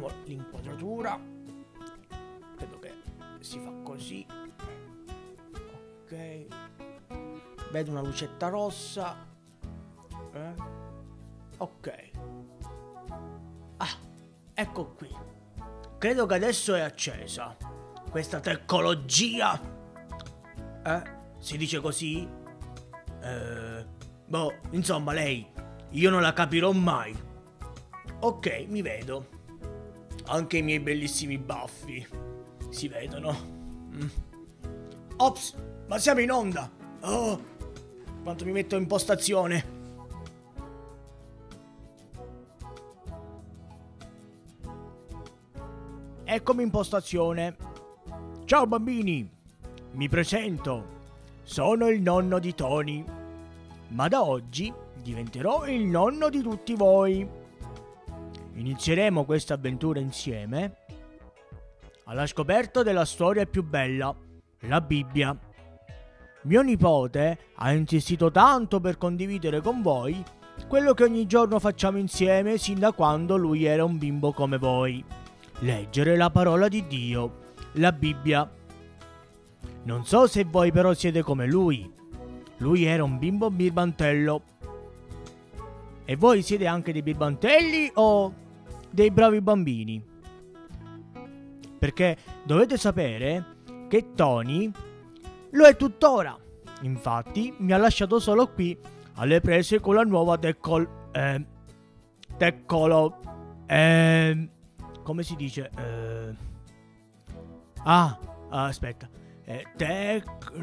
sistemiamo l'inquadratura. Credo che si fa così. Ok. Vedo una lucetta rossa. Eh? Ok. Ah, ecco qui. Credo che adesso è accesa. Questa tecnologia. Eh? Si dice così? Eh, boh, insomma, lei. Io non la capirò mai. Ok, mi vedo. Anche i miei bellissimi baffi. Si vedono. Mm. Ops, ma siamo in onda. Oh, quanto mi metto in postazione. Eccomi in postazione. Ciao bambini, mi presento. Sono il nonno di Tony. Ma da oggi diventerò il nonno di tutti voi. Inizieremo questa avventura insieme alla scoperta della storia più bella, la Bibbia. Mio nipote ha insistito tanto per condividere con voi quello che ogni giorno facciamo insieme sin da quando lui era un bimbo come voi. Leggere la parola di Dio, la Bibbia. Non so se voi però siete come lui. Lui era un bimbo birbantello. E voi siete anche dei birbantelli o dei bravi bambini? Perché dovete sapere che Tony lo è tuttora. Infatti mi ha lasciato solo qui alle prese con la nuova Decol... Eh, Decolo... Eh, come si dice? Eh, ah, aspetta. Eh, tecnologia.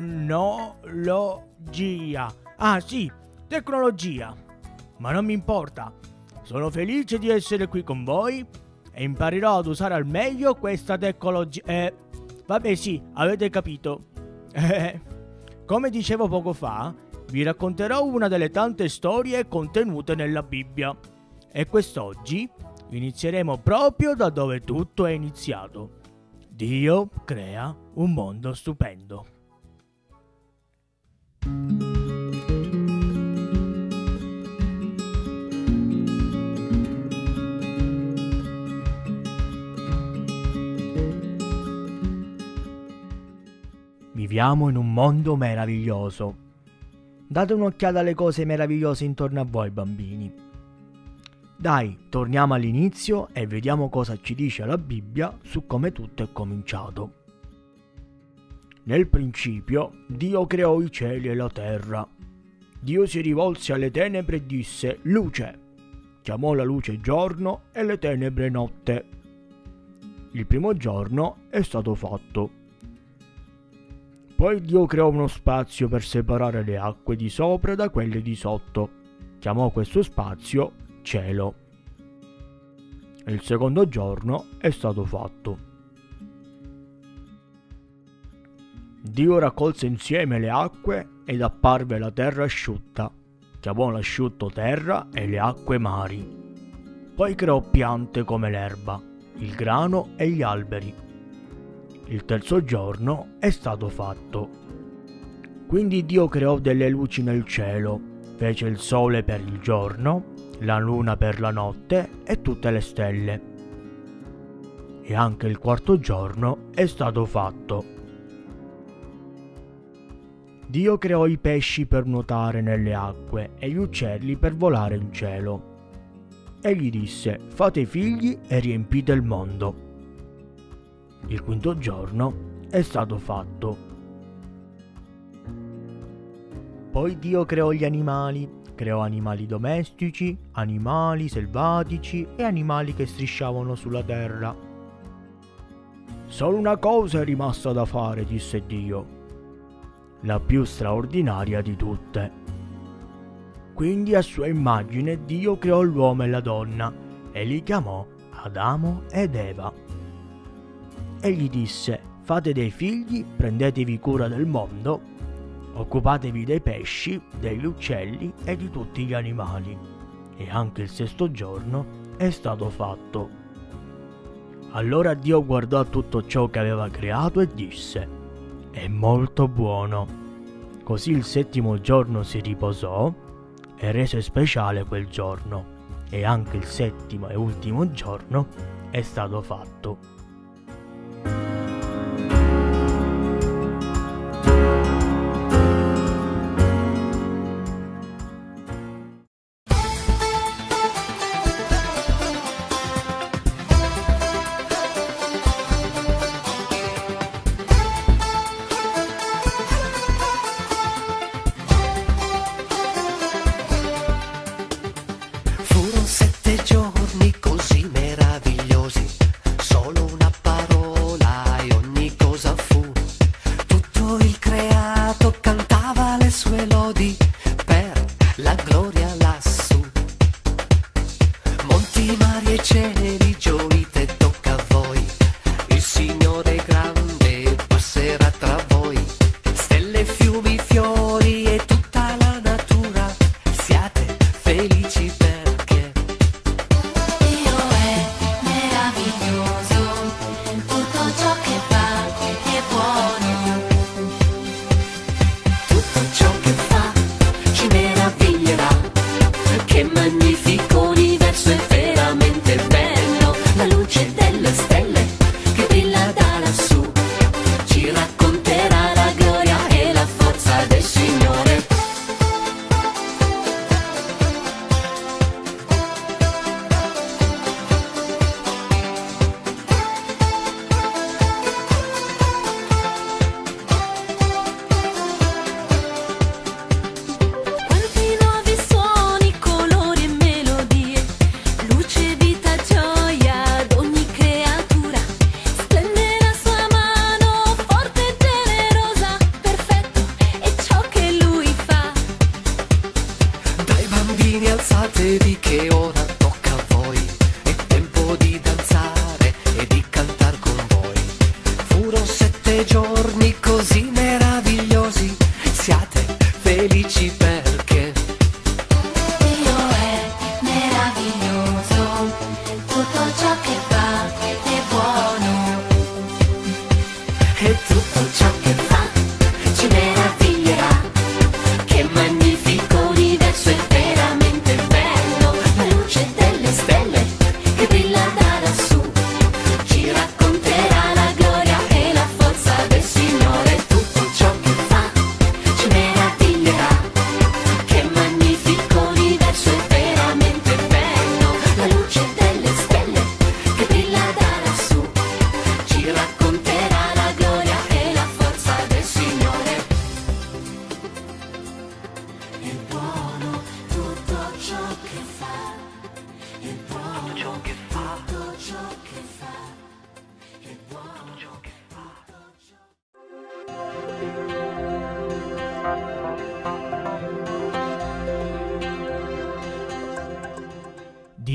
Ah sì, tecnologia. Ma non mi importa. Sono felice di essere qui con voi e imparerò ad usare al meglio questa tecnologia. Eh, vabbè sì, avete capito. Come dicevo poco fa, vi racconterò una delle tante storie contenute nella Bibbia. E quest'oggi inizieremo proprio da dove tutto è iniziato. Dio crea un mondo stupendo. Viviamo in un mondo meraviglioso. Date un'occhiata alle cose meravigliose intorno a voi, bambini. Dai, torniamo all'inizio e vediamo cosa ci dice la Bibbia su come tutto è cominciato. Nel principio Dio creò i cieli e la terra. Dio si rivolse alle tenebre e disse luce. Chiamò la luce giorno e le tenebre notte. Il primo giorno è stato fatto. Poi Dio creò uno spazio per separare le acque di sopra da quelle di sotto. Chiamò questo spazio cielo. Il secondo giorno è stato fatto. Dio raccolse insieme le acque ed apparve la terra asciutta. Chiamò l'asciutto terra e le acque mari. Poi creò piante come l'erba, il grano e gli alberi il terzo giorno è stato fatto. Quindi Dio creò delle luci nel cielo, fece il sole per il giorno, la luna per la notte e tutte le stelle. E anche il quarto giorno è stato fatto. Dio creò i pesci per nuotare nelle acque e gli uccelli per volare in cielo. Egli disse, fate figli e riempite il mondo. Il quinto giorno è stato fatto. Poi Dio creò gli animali, creò animali domestici, animali selvatici e animali che strisciavano sulla terra. Solo una cosa è rimasta da fare, disse Dio, la più straordinaria di tutte. Quindi a sua immagine Dio creò l'uomo e la donna e li chiamò Adamo ed Eva e gli disse, fate dei figli, prendetevi cura del mondo, occupatevi dei pesci, degli uccelli e di tutti gli animali. E anche il sesto giorno è stato fatto. Allora Dio guardò tutto ciò che aveva creato e disse, è molto buono. Così il settimo giorno si riposò e rese speciale quel giorno. E anche il settimo e ultimo giorno è stato fatto.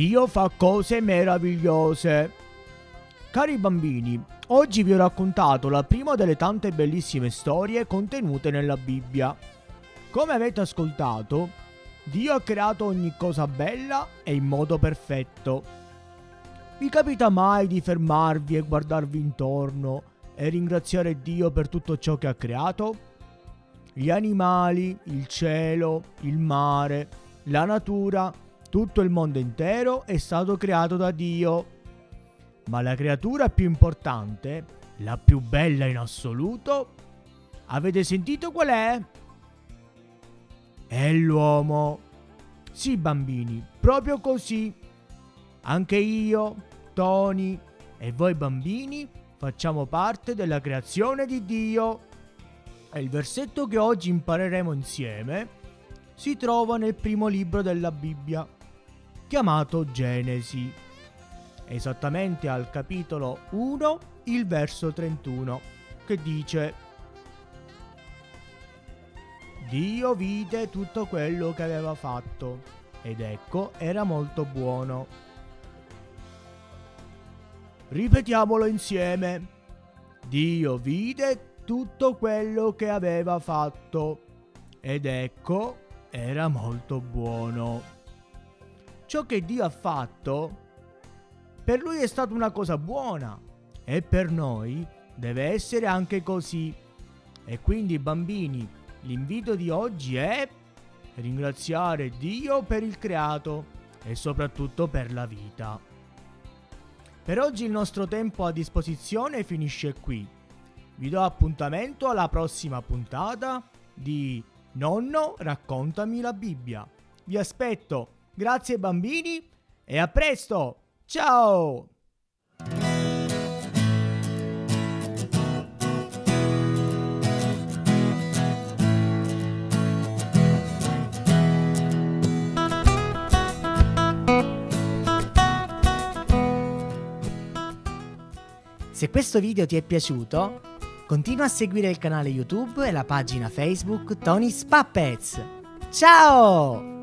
Dio fa cose meravigliose. Cari bambini, oggi vi ho raccontato la prima delle tante bellissime storie contenute nella Bibbia. Come avete ascoltato, Dio ha creato ogni cosa bella e in modo perfetto. Vi capita mai di fermarvi e guardarvi intorno e ringraziare Dio per tutto ciò che ha creato? Gli animali, il cielo, il mare, la natura tutto il mondo intero è stato creato da Dio. Ma la creatura più importante, la più bella in assoluto, avete sentito qual è? È l'uomo. Sì, bambini, proprio così. Anche io, Tony e voi bambini facciamo parte della creazione di Dio. E il versetto che oggi impareremo insieme si trova nel primo libro della Bibbia chiamato Genesi, esattamente al capitolo 1, il verso 31, che dice Dio vide tutto quello che aveva fatto ed ecco era molto buono. Ripetiamolo insieme. Dio vide tutto quello che aveva fatto ed ecco era molto buono ciò che Dio ha fatto per lui è stata una cosa buona e per noi deve essere anche così. E quindi bambini, l'invito di oggi è ringraziare Dio per il creato e soprattutto per la vita. Per oggi il nostro tempo a disposizione finisce qui. Vi do appuntamento alla prossima puntata di Nonno raccontami la Bibbia. Vi aspetto. Grazie bambini e a presto. Ciao! Se questo video ti è piaciuto, continua a seguire il canale YouTube e la pagina Facebook Tony's Puppets. Ciao!